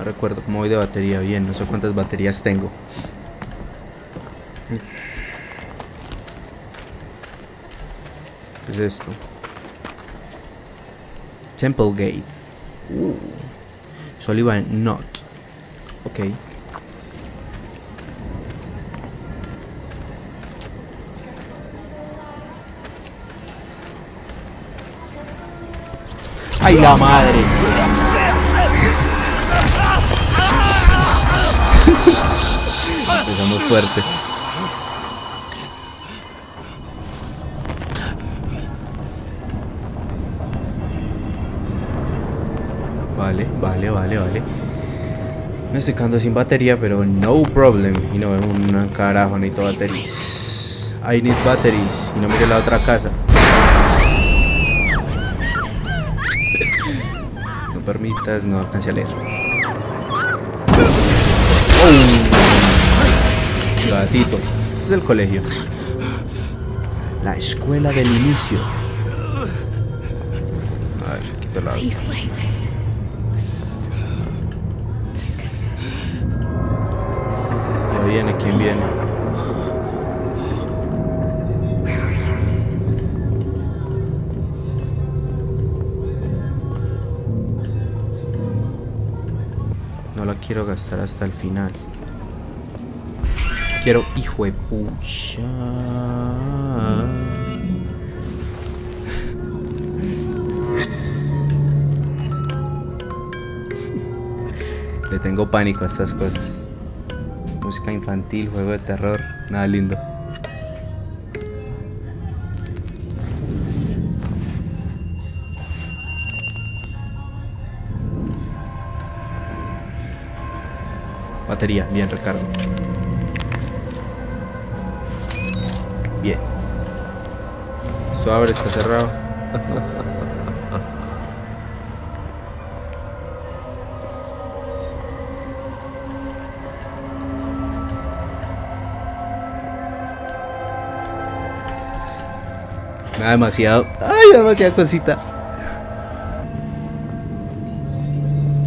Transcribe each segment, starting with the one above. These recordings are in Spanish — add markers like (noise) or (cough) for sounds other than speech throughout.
No recuerdo cómo voy de batería bien, no sé cuántas baterías tengo. ¿Qué es esto? Temple Gate. Uh. Sullivan Knot. Ok. ¡Ay, la madre! Empezamos fuerte. Vale, vale, vale, vale. Me estoy quedando sin batería, pero no problem. Y no veo un carajo, necesito batteries. I need batteries. Y no mire la otra casa. No permitas, no alcance a leer. Oh. Gatito. Este es el colegio. La escuela del inicio. A ver, quito la. Please, Blake. Ya viene, ¿quién viene? Where are you? No la quiero gastar hasta el final. Quiero, hijo de pucha. Le tengo pánico a estas cosas. Música infantil, juego de terror, nada lindo. Batería, bien, recargo. Esto abre, está cerrado. Me da demasiado. ¡Ay, demasiada cosita!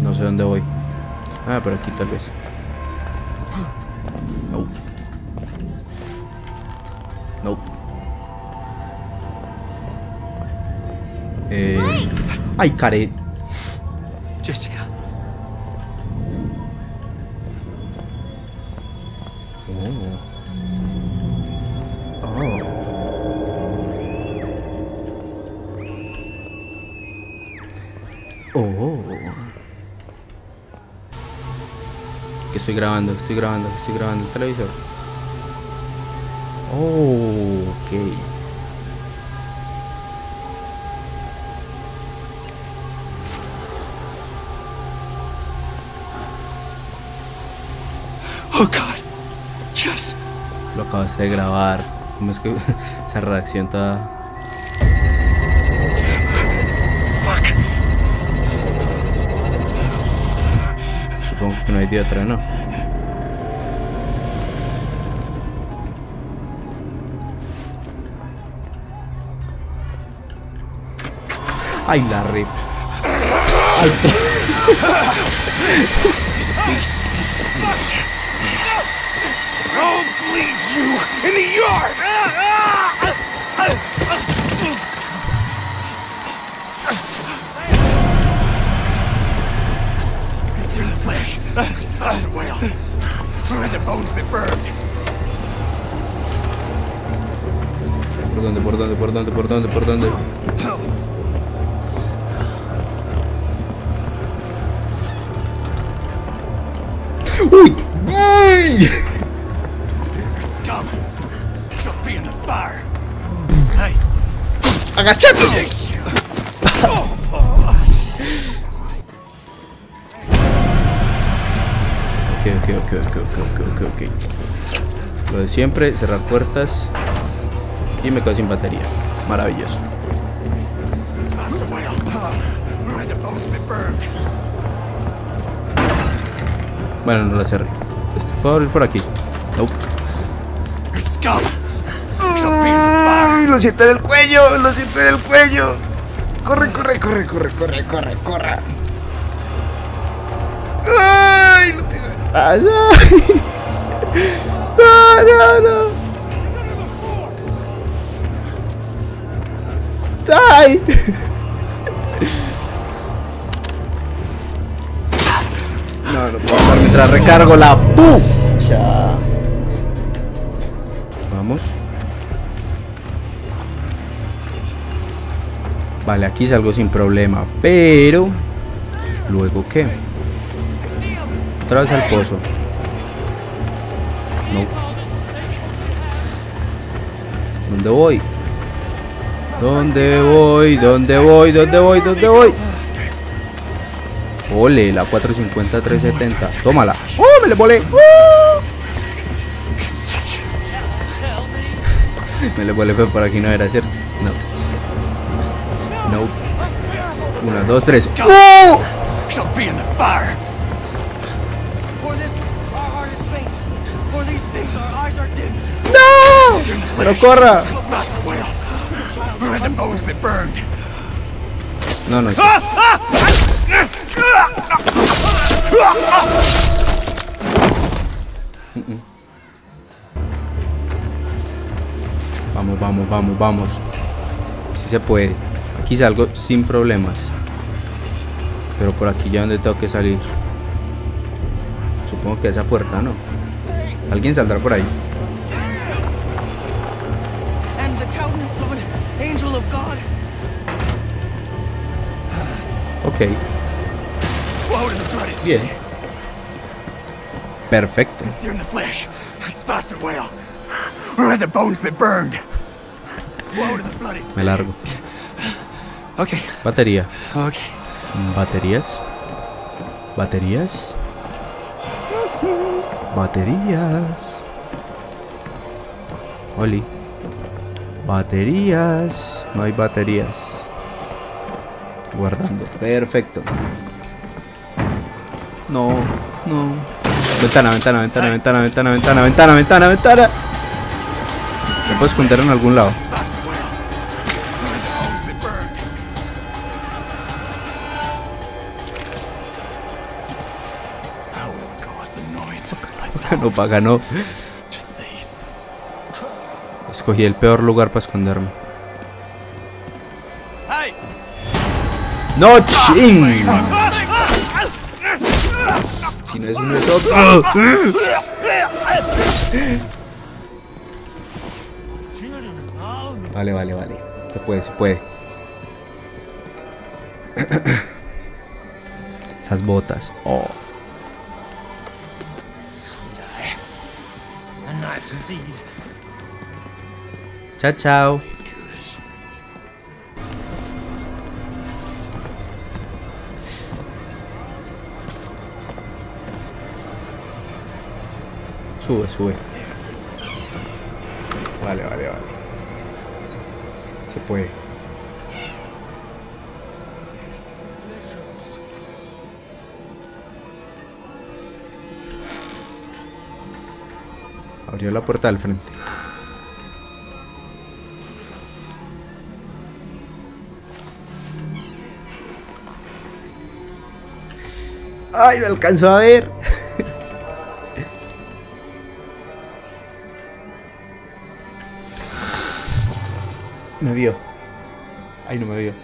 No sé dónde voy. Ah, por aquí tal vez. Eh. Ay, Karen. Jessica. Oh. Oh. Oh. Que estoy grabando, estoy grabando, estoy grabando el televisor. Oh, ok. Acabaste de grabar. ¿Cómo es que (laughs) esa reacción toda. Fuck. Supongo que no hay de otra, ¿no? Ay, la rip. (laughs) I'll bleed you in the yard. It's in the flesh. That's the whale. And the bones that burned. ¿Por dónde, por dónde, por dónde, por dónde, por dónde? ¡Agachate! Ok, ok, ok, ok, ok, ok, ok, ok. Lo de siempre, cerrar puertas. Y me quedo sin batería. Maravilloso. Bueno, no la cerré. ¿Puedo abrir por aquí? No. Scum. Lo siento en el cuello! ¡Lo siento en el cuello! ¡Corre, corre, corre, corre, corre, corre, corre! ¡Ah! ¡Ay! (laughs) ¡No, no, no! ¡Ay! No, no puedo mientras recargo la pucha. Vale, aquí salgo sin problema, pero... ¿Luego qué? Otra vez al pozo. No. ¿Dónde voy? ¿Dónde voy? ¿Dónde voy? ¿Dónde voy? ¿Dónde voy? Ole, la 450-370. Tómala. ¡Oh, me le volé! ¡Oh! (laughs) me le volé, pero por aquí no era, ¿cierto? No. No. Uno, dos, tres. ¡Oh! ¡No! ¡Pero corra! No, no. Mm, mm. Vamos, vamos, vamos, vamos. Si sí se puede. Aquí salgo sin problemas. Pero por aquí ya donde tengo que salir. Supongo que esa puerta, ¿no? Alguien saldrá por ahí. Ok. Bien. Perfecto. Me largo. Okay, Batería. okay. Baterías. Baterías. Baterías. Oli. Baterías. No hay baterías. Guardando. Perfecto. No, no. Ventana, ventana, ventana, ventana, ventana, ventana, ventana, ventana, ventana. ¿Se puede esconder en algún lado? (laughs) No paga, no. Escogí el peor lugar para esconderme. ¡No ching! Si no es uno es. Vale, vale, vale. Se puede, se puede. (coughs) Esas botas. Oh. Chao, chao. Sube, sube. Vale, vale, vale. Se puede. Abrió la puerta del frente. Ay, no alcanzo a ver. Me vio. Ay, no me vio.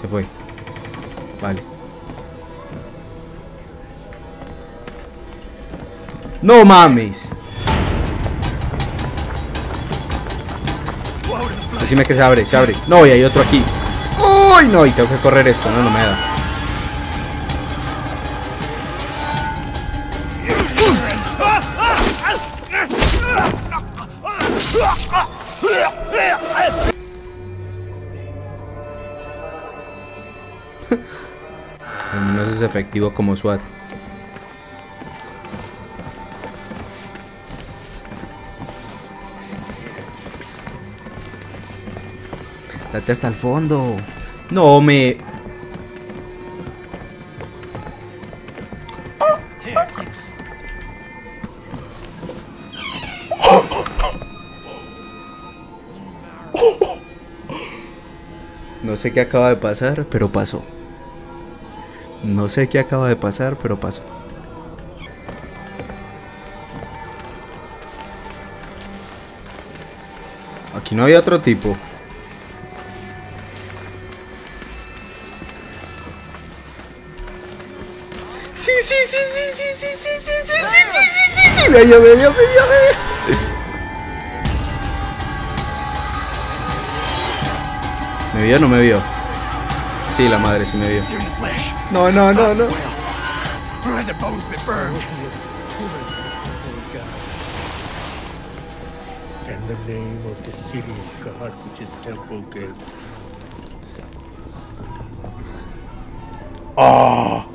Se fue. Vale. No mames. Decime que se abre, se abre. No, y hay otro aquí. Uy, no, y tengo que correr esto, no, no me da. (laughs) Al menos es efectivo como SWAT. Vete hasta el fondo. No me... No sé qué acaba de pasar, pero pasó. No sé qué acaba de pasar, pero pasó. Aquí no hay otro tipo. Sí, sí, sí, sí, sí, sí, sí, sí, sí, sí, sí, sí, sí, sí, me vio, me vio, me vio, me vio. ¿Me vio o no me vio? Sí, la madre sí me vio. No, no, no, no. And the name of the city of God which is Temple Gate. ¡Oh!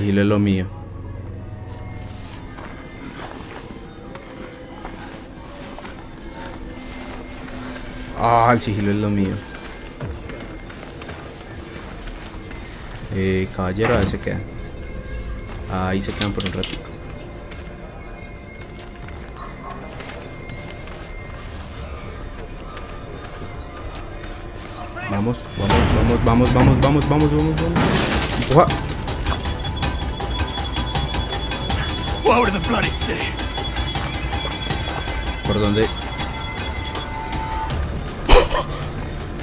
Sigilo es lo mío. Ah, el sigilo es lo mío. Eh, caballero, ahí se quedan. Ahí se quedan por un ratito. Vamos, vamos, vamos, vamos, vamos, vamos, vamos, vamos, vamos. ¿Por dónde?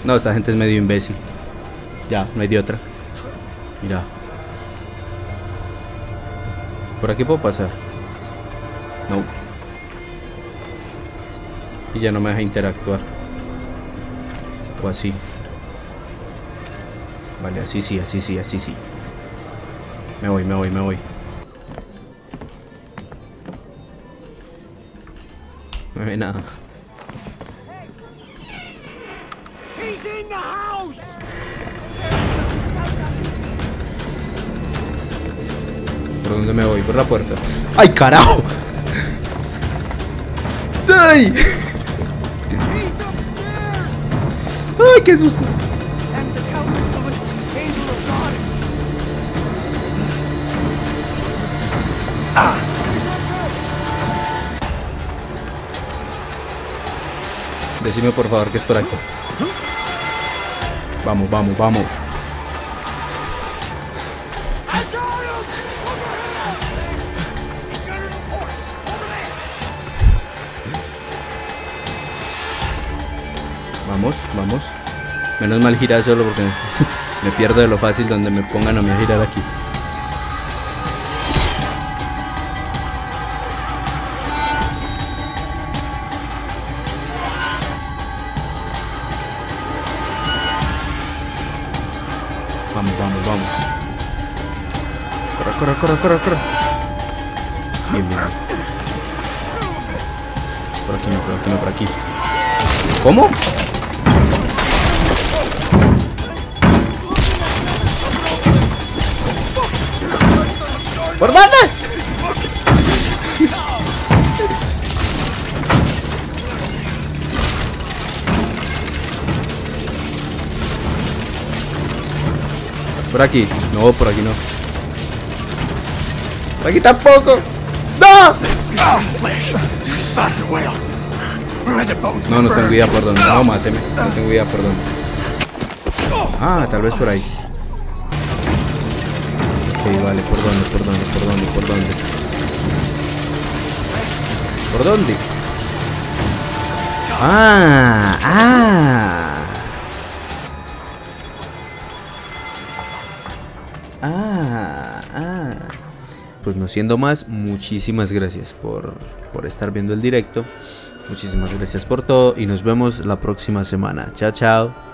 No, esta gente es medio imbécil. Ya, no hay de otra. Mira. ¿Por aquí puedo pasar? No. Y ya no me deja interactuar. O así. Vale, así sí, así sí, así sí. Me voy, me voy, me voy. No ve nada. He's in the house! ¿Por dónde me voy? Por la puerta. ¡Ay, carajo! ¡Ay! ¡Ay, qué susto! Decime por favor que es por aquí. Vamos, vamos, vamos. Vamos, vamos. Menos mal girar solo porque (laughs) me pierdo de lo fácil donde me pongan a mí a girar aquí. Corre, corre, corre, corre. Bien, bien. Por aquí no, por aquí no, por aquí. ¿Cómo? ¿Por dónde? Por aquí. No, por aquí no. Aquí tampoco. ¡No! No, no tengo idea por dónde. No, máteme. No tengo idea por dónde. Ah, tal vez por ahí. Ok, vale. ¿Por dónde? ¿Por dónde? ¿Por dónde? ¿Por dónde? ¿Por dónde? Ah. Ah, Pues no siendo más, muchísimas gracias por, por estar viendo el directo. Muchísimas gracias por todo y nos vemos la próxima semana. Chao, chao.